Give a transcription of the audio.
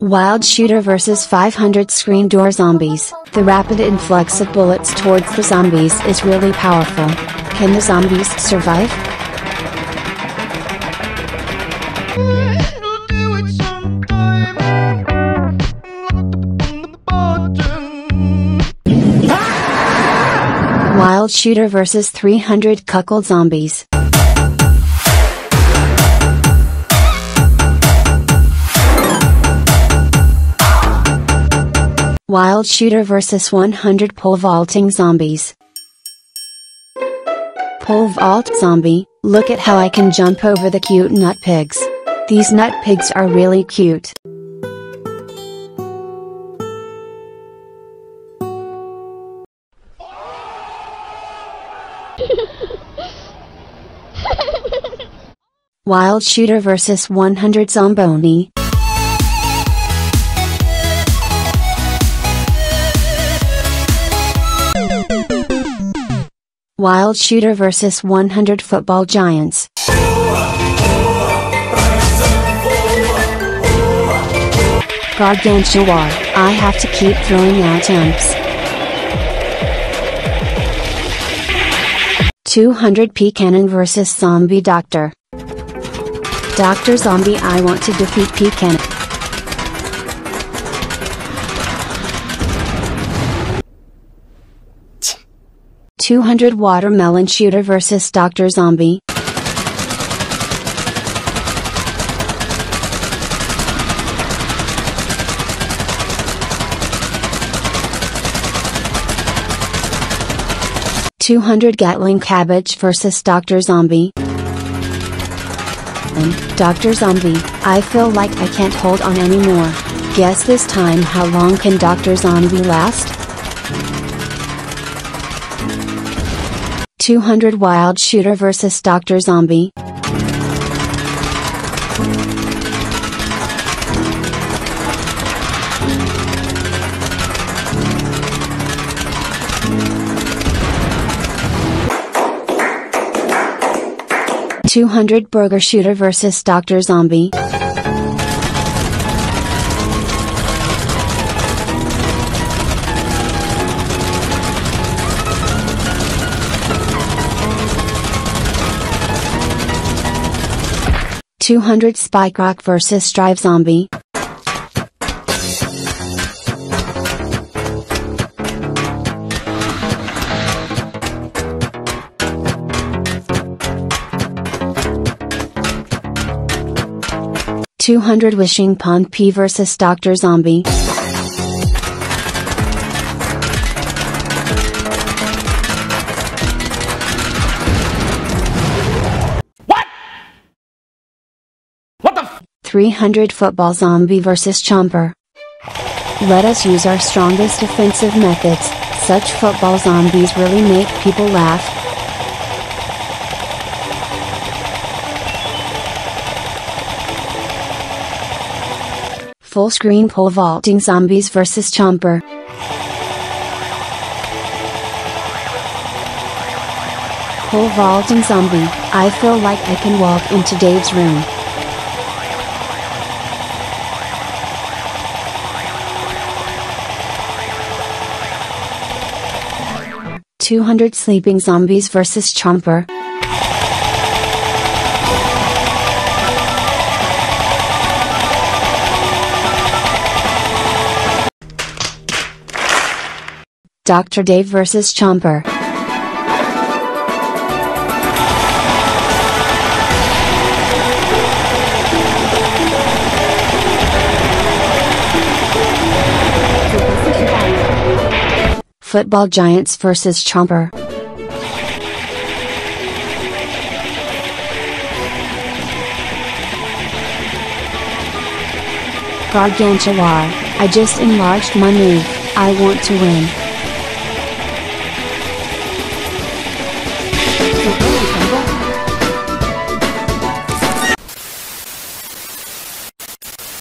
Wild Shooter vs 500 Screen Door Zombies. The rapid influx of bullets towards the zombies is really powerful. Can the zombies survive? Wild Shooter vs 300 Cuckold Zombies. Wild Shooter vs 100 Pole Vaulting Zombies. Pole Vault Zombie, look at how I can jump over the cute nut pigs. These nut pigs are really cute. Wild Shooter vs 100 Zomboni. Wild Shooter vs 100 Football Giants. Gargantuar, I have to keep throwing out imps. 200 Pea Cannon vs Zombie Doctor. Dr. Zombie I want to defeat Pea Cannon. 200 Watermelon Shooter vs Dr. Zombie. Two hundred Gatling Cabbage vs Dr. Zombie. And, Dr. Zombie, I feel like I can't hold on anymore. Guess this time how long can Dr. Zombie last? 200 Wild Shooter vs Dr. Zombie. Two hundred Burger Shooter versus Dr. Zombie. Two hundred Spike Rock vs Strive Zombie. Two hundred Wishing Pond P vs Dr. Zombie. 300 Football Zombie vs Chomper. Let us use our strongest defensive methods, such football zombies really make people laugh. Full screen pole vaulting zombies vs Chomper. Pole vaulting zombie, I feel like I can walk into Dave's room. Two hundred sleeping zombies vs Chomper. Dr. Dave vs Chomper. Football Giants vs Chomper. Gargantuar, I just enlarged my move, I want to win.